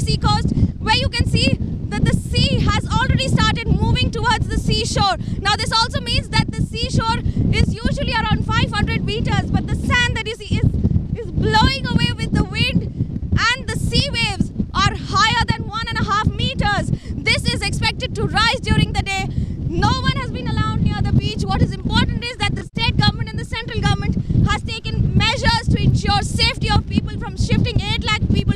Sea coast, where you can see that the sea has already started moving towards the seashore. Now this also means that the seashore is usually around 500 meters but the sand that you see is, is blowing away with the wind and the sea waves are higher than one and a half meters. This is expected to rise during the day. No one has been allowed near the beach. What is important is that the state government and the central government has taken measures to ensure safety of people from shifting 8 lakh people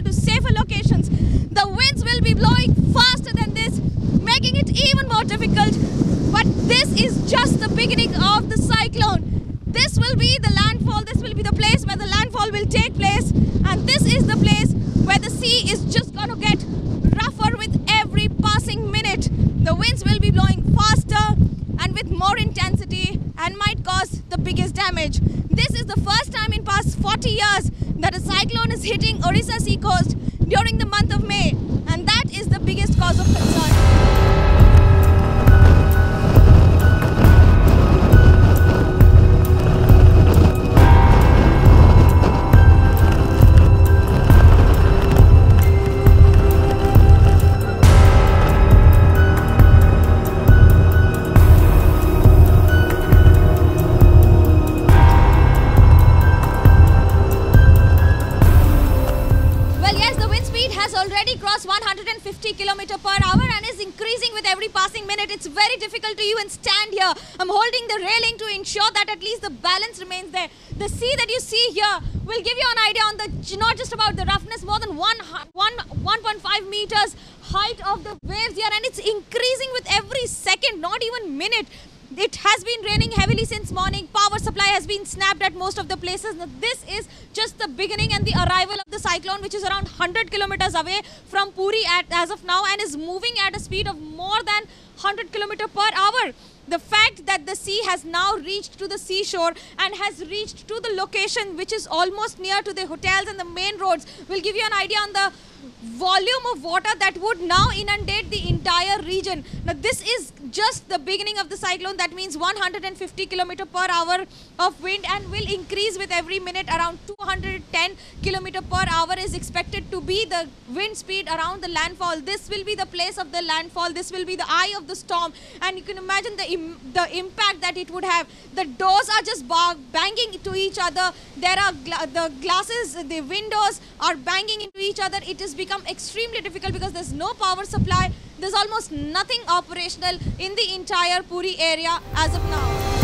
is just the beginning of the cyclone. This will be the landfall, this will be the place where the landfall will take place, and this is the place where the sea is just going to get rougher with every passing minute. The winds will be blowing faster and with more intensity and might cause the biggest damage. This is the first time in past 40 years that a cyclone is hitting Orissa sea coast during the month of May and that is the biggest cause of concern. Already crossed 150 km per hour and is increasing with every passing minute. It's very difficult to even stand here. I'm holding the railing to ensure that at least the balance remains there. The sea that you see here will give you an idea on the not just about the roughness, more than one, one 1.5 meters height of the waves here, and it's increasing with every second, not even minute. It has been raining heavily since morning. Power supply has been snapped at most of the places. Now, This is just the beginning and the arrival of the cyclone, which is around 100 kilometers away from Puri at, as of now and is moving at a speed of more than 100 kilometer per hour. The fact that the sea has now reached to the seashore and has reached to the location which is almost near to the hotels and the main roads will give you an idea on the volume of water that would now inundate the entire region. Now, this is just the beginning of the cyclone. That means 150 kilometer per hour of wind and will increase with every minute. Around 210 kilometer per hour is expected to be the wind speed around the landfall. This will be the place of the landfall. This will be the eye of the storm, and you can imagine the Im- the impact that it would have. The doors are just banging to each other. There are gla- the glasses, the windows are banging into each other. It has become extremely difficult because there's no power supply. There's almost nothing operational in the entire Puri area as of now.